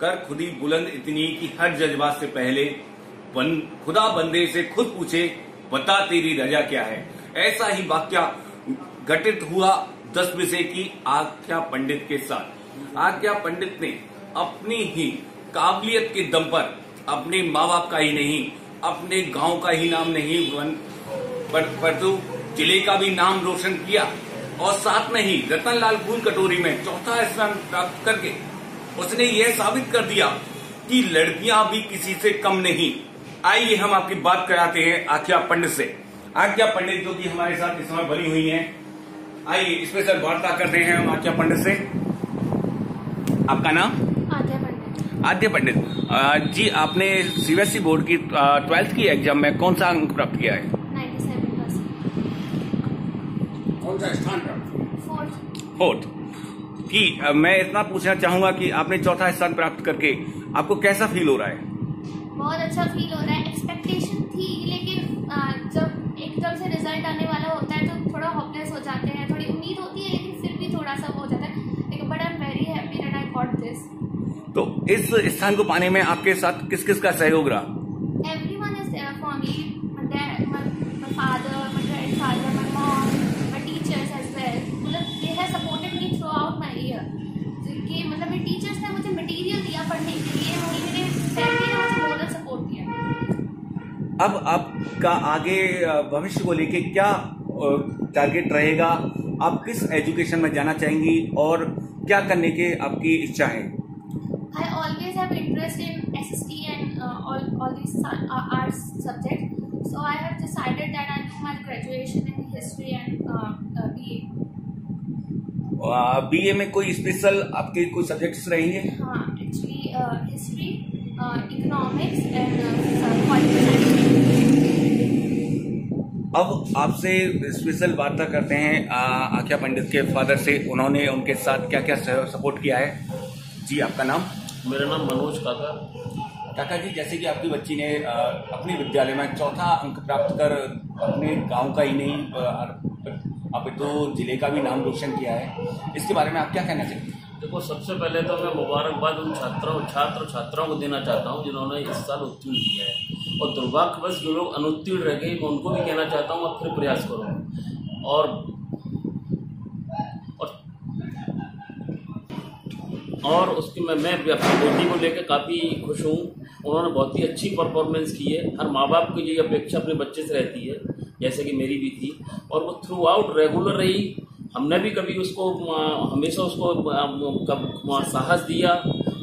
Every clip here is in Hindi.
कर खुदी बुलंद इतनी कि हर जज्बा से पहले बन, खुदा बंदे से खुद पूछे बता तेरी रजा क्या है? ऐसा ही वाक्य घटित हुआ दस विषय की आख्या पंडित के साथ। आख्या पंडित ने अपनी ही काबिलियत के दम पर अपने माँ बाप का ही नहीं, अपने गाँव का ही नाम नहीं परंतु ज़िले का भी नाम रोशन किया और साथ में ही रतनलाल फूल कटोरी में चौथा स्थान प्राप्त करके उसने यह साबित कर दिया कि लड़कियाँ भी किसी से कम नहीं। आइए हम आपकी बात कराते हैं आख्या पंडित से। आख्या पंडित जो कि हमारे साथ इस समय बनी हुई हैं। आइए स्पेशल वार्ता करते हैं हम आख्या पंडित से। आपका नाम? आद्या पंडित जी आपने सीबीएसई बोर्ड की ट्वेल्थ की एग्ज़ाम में कौन सा अंक प्राप्त किया है? 97 कौन सा स्थान प्राप्त फोर्थ। कि मैं इतना पूछना चाहूँगा कि आपने चौथा स्थान प्राप्त करके आपको कैसा फील हो रहा है? बहुत अच्छा फील हो रहा है। एक्सपेक्टेशन थी लेकिन आ, जब एकदम से रिज़ल्ट आने वाला होता है तो थोड़ा होपलेस हो जाते हैं थोड़ी उम्मीद होती है लेकिन फिर भी थोड़ा सा वो हो जाता है लेकिन but I am very happy that I got this तो इस स्थान को पाने में आपके साथ किस किस का सहयोग रहा? अब आपका आगे भविष्य को लेके क्या टारगेट रहेगा? आप किस एजुकेशन में जाना चाहेंगी और क्या करने के आपकी इच्छा है? I always have interest in SST and uh, all, all these uh, arts subjects. So I have decided that I do my graduation in history and uh, uh, BA. BA में कोई स्पेशल आपके कोई सब्जेक्ट्स रहेंगे हाँ एक्चुअली हिस्ट्री इकोनॉमिक्स एंड अब आपसे स्पेशल वार्ता करते हैं आ, आख्या पंडित के फादर से उन्होंने उनके साथ क्या क्या सपोर्ट किया है जी आपका नाम मेरा नाम मनोज काका। काका जी जैसे कि आपकी बच्ची ने अपने विद्यालय में चौथा अंक प्राप्त कर अपने गाँव का ही नहीं आ, अब तो ज़िले का भी नाम रोशन किया है। इसके बारे में आप क्या कहना चाहेंगे? देखो सबसे पहले तो मैं मुबारकबाद उन छात्रों छात्र छात्राओं को देना चाहता हूँ जिन्होंने इस साल उत्तीर्ण किया है। और दुर्भाग्यवश जो लोग अनुत्तीर्ण रह गए मैं उनको भी कहना चाहता हूँ आप फिर प्रयास करो। और और उसकी मैं मैं अपनी बेटी को लेकर काफ़ी खुश हूँ। उन्होंने बहुत ही अच्छी परफॉर्मेंस की है। हर माँ बाप की ये अपेक्षा अपने बच्चे से रहती है, जैसे कि मेरी भी थी। और वो थ्रू आउट रेगुलर रही। हमने भी कभी उसको हमेशा उसको साहस दिया,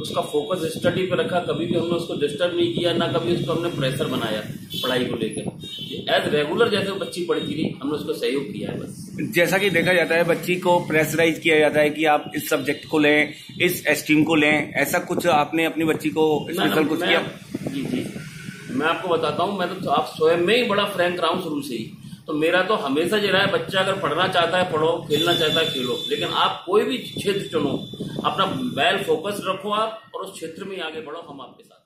उसका फोकस स्टडी पे रखा। कभी भी हमने उसको डिस्टर्ब नहीं किया, ना कभी उसको हमने प्रेशर बनाया। पढ़ाई को लेकर। एज रेगुलर जैसे बच्ची पढ़ती रही हमने उसको सहयोग किया है बस। जैसा कि देखा जाता है बच्ची को प्रेशराइज किया जाता है कि आप इस सब्जेक्ट को लें इस स्ट्रीम को लें। ऐसा कुछ आपने अपनी बच्ची को स्पेशल कुछ किया? जी जी। मैं आपको बताता हूँ मैं तो आप स्वयं में ही बड़ा फ्रैंक रहा हूँ शुरू से ही। तो मेरा तो हमेशा जो है बच्चा अगर पढ़ना चाहता है पढ़ो खेलना चाहता है खेलो। लेकिन आप कोई भी क्षेत्र चुनो अपना वेल फोकस रखो आप और उस क्षेत्र में आगे बढ़ो हम आपके साथ।